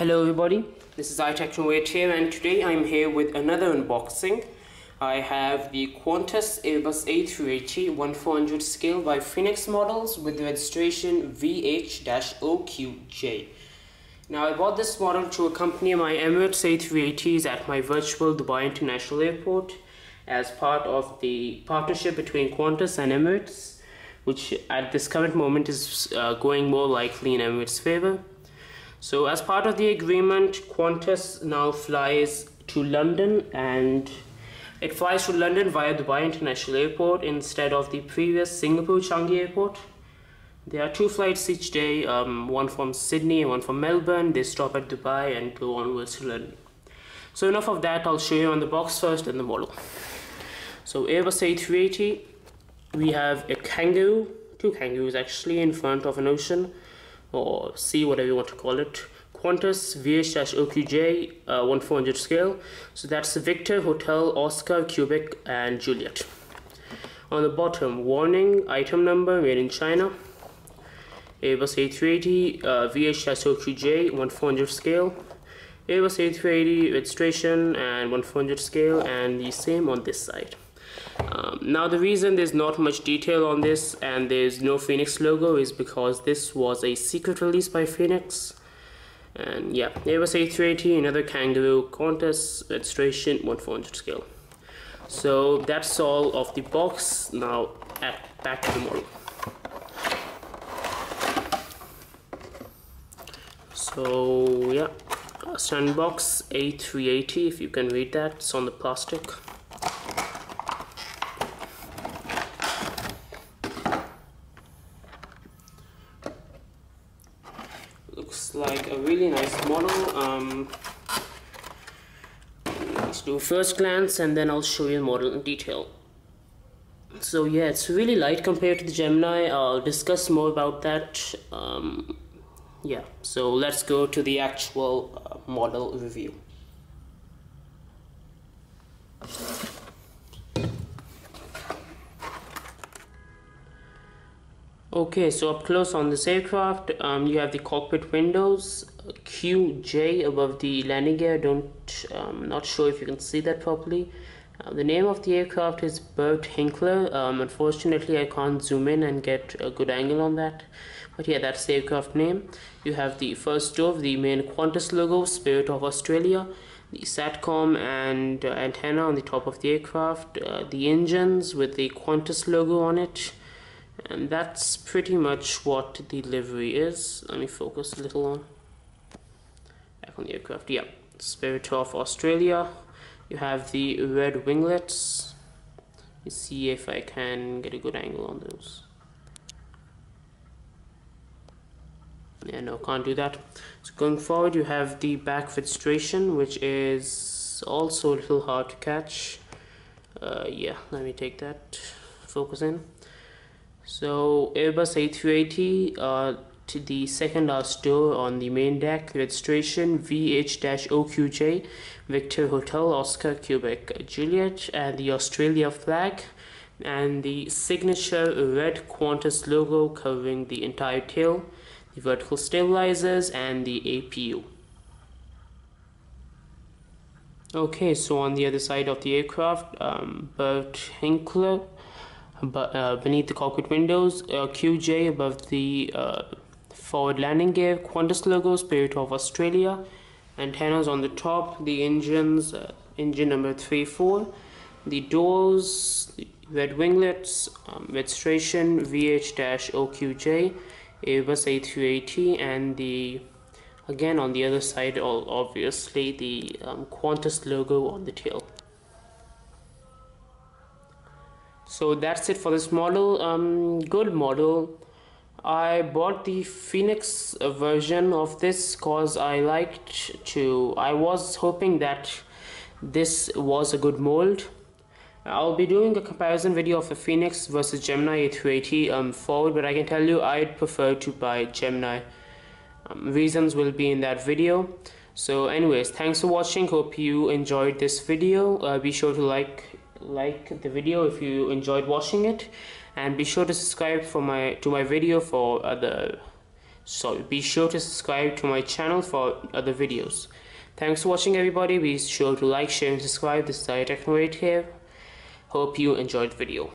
Hello everybody, this is iTechno8 here and today I'm here with another unboxing. I have the Qantas Airbus A380 1400 scale by Phoenix models with the registration VH-OQJ. Now I bought this model to accompany my Emirates A380s at my virtual Dubai International Airport as part of the partnership between Qantas and Emirates which at this current moment is uh, going more likely in Emirates' favor. So as part of the agreement, Qantas now flies to London and it flies to London via Dubai International Airport instead of the previous Singapore Changi Airport. There are two flights each day, um, one from Sydney and one from Melbourne. They stop at Dubai and go onwards to London. So enough of that, I'll show you on the box first and the model. So Airbus A380, we have a kangaroo, two kangaroos actually in front of an ocean or C, whatever you want to call it. Qantas VH-OQJ uh, 1400 scale. So that's Victor, Hotel, Oscar, Quebec, and Juliet. On the bottom, warning, item number, made in China. Airbus A380 uh, VH-OQJ 1400 scale. Airbus A380 registration and 1400 scale, and the same on this side. Um, now the reason there's not much detail on this and there's no Phoenix logo is because this was a secret release by Phoenix. And yeah it was A380 another Kangaroo Qantas registration 1400 scale. So that's all of the box. Now at, back to the model so yeah sandbox A380 if you can read that it's on the plastic like a really nice model. Um, let's do first glance and then I'll show you the model in detail. So yeah it's really light compared to the Gemini. I'll discuss more about that um, yeah. So let's go to the actual uh, model review Okay, so up close on this aircraft, um, you have the cockpit windows, QJ above the landing gear. Don't, um, not sure if you can see that properly. Uh, the name of the aircraft is Bert Hinkler. Um, unfortunately, I can't zoom in and get a good angle on that. But yeah, that's the aircraft name. You have the first of the main Qantas logo, Spirit of Australia, the SATCOM and uh, antenna on the top of the aircraft, uh, the engines with the Qantas logo on it and that's pretty much what the livery is. Let me focus a little on back on the aircraft. Yeah spirit of australia. You have the red winglets. You see if i can get a good angle on those. Yeah no can't do that. So going forward you have the back registration which is also a little hard to catch. Uh, yeah let me take that focus in so Airbus A380 uh, to the second last door on the main deck, registration VH-OQJ, Victor Hotel Oscar Quebec Juliet, and the Australia flag, and the signature red Qantas logo covering the entire tail, the vertical stabilizers, and the APU. Okay, so on the other side of the aircraft, um, Bert Hinkler but uh, beneath the cockpit windows, uh, QJ above the uh, forward landing gear, Qantas logo, Spirit of Australia, antennas on the top, the engines, uh, engine number 34, the doors, the red winglets, um, registration VH-OQJ, Airbus A380, and the again on the other side, all obviously the um, Qantas logo on the tail. So that's it for this model. Um, good model. I bought the Phoenix version of this cause I liked to I was hoping that this was a good mold. I'll be doing a comparison video of the Phoenix versus Gemini A380 um, forward but I can tell you I'd prefer to buy Gemini. Um, reasons will be in that video. So anyways thanks for watching. Hope you enjoyed this video. Uh, be sure to like like the video if you enjoyed watching it. And be sure to subscribe for my to my video for other so be sure to subscribe to my channel for other videos. Thanks for watching everybody. Be sure to like share and subscribe. This is Techno here. Hope you enjoyed the video